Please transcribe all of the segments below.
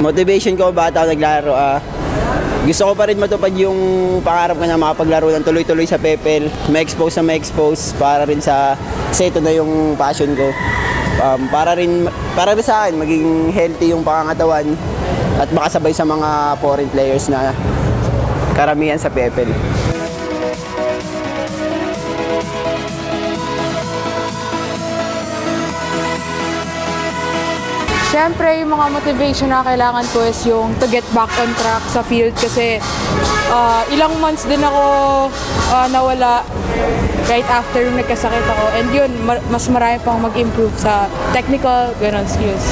Motivation ko bata ako naglaro. ah gusto ko pa rin matupad yung pangarap ko na makapaglaro ng tuloy-tuloy sa PEPL. Ma-expose na ma-expose para rin sa ito na yung passion ko. Um, para rin para rin sa akin maging healthy yung pangangatawan at makasabay sa mga foreign players na karamihan sa PEPL. Siyempre, yung mga motivation na kailangan ko is yung to get back on track sa field kasi ah, ilang months din ako ah, nawala right after yung nagkasakit ako. And yun, ma- mas marami pang mag-improve sa technical, ganun, skills.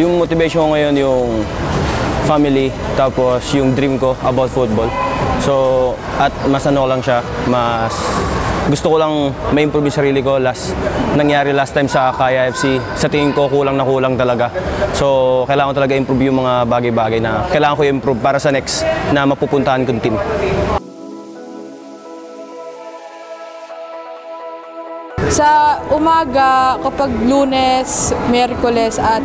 Yung motivation ko ngayon yung family, tapos yung dream ko about football. So, at mas ano lang siya, mas gusto ko lang ma-improve yung sarili ko. Last, nangyari last time sa Kaya FC, sa tingin ko kulang na kulang talaga. So, kailangan ko talaga improve yung mga bagay-bagay na kailangan ko improve para sa next na mapupuntahan kong team. Sa umaga, kapag lunes, merkules at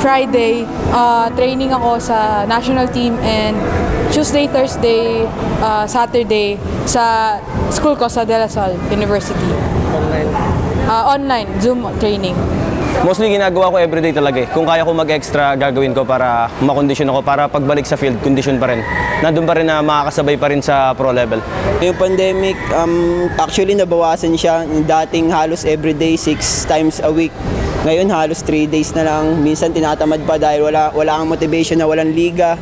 Friday, ah, training ako sa national team and Tuesday, Thursday, ah, Saturday sa school ko sa De La Salle University. Online? online, Zoom training. Mostly ginagawa ko everyday talaga eh. Kung kaya ko mag-extra, gagawin ko para makondisyon ako, para pagbalik sa field, condition pa rin. Nandun pa rin na makakasabay pa rin sa pro level. Yung pandemic, um, actually nabawasan siya. Dating halos everyday, six times a week. Ngayon halos 3 days na lang. Minsan tinatamad pa dahil wala, wala kang motivation na walang liga.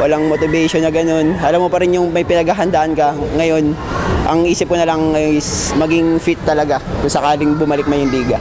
Walang motivation na ganun. Alam mo pa rin yung may pinaghahandaan ka. Ngayon, ang isip ko na lang is maging fit talaga kung sakaling bumalik man yung liga.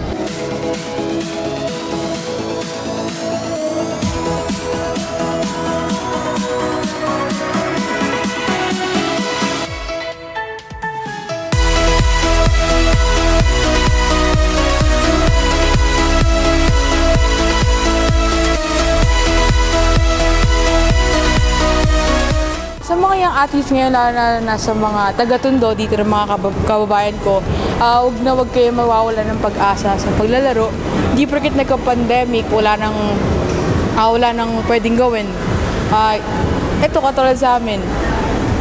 Sa mga young athletes ngayon, lalo na nasa mga taga-tundo dito ng mga kabab- kababayan ko, ah, huwag na huwag kayo mawawala ng pag-asa sa paglalaro. Di porket nagka-pandemic, wala nang, ah, wala nang pwedeng gawin. Ah, ito katulad sa amin,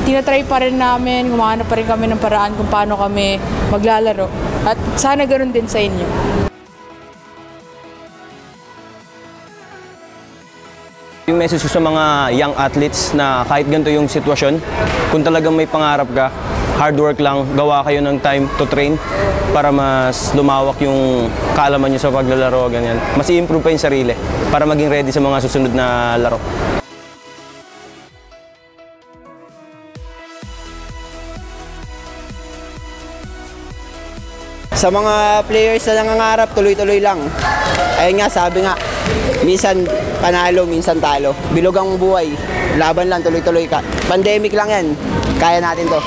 tinatry pa rin namin, gumahanap pa rin kami ng paraan kung paano kami maglalaro. At sana ganoon din sa inyo. Yung message ko sa mga young athletes na kahit ganito yung sitwasyon, kung talagang may pangarap ka, hard work lang, gawa kayo ng time to train para mas lumawak yung kaalaman nyo sa paglalaro, ganyan. Mas i-improve pa yung sarili para maging ready sa mga susunod na laro. Sa mga players na nangangarap, tuloy-tuloy lang. Ayun nga, sabi nga, minsan panalo, minsan talo. Bilog ang buhay. Laban lang, tuloy-tuloy ka. Pandemic lang yan. Kaya natin to.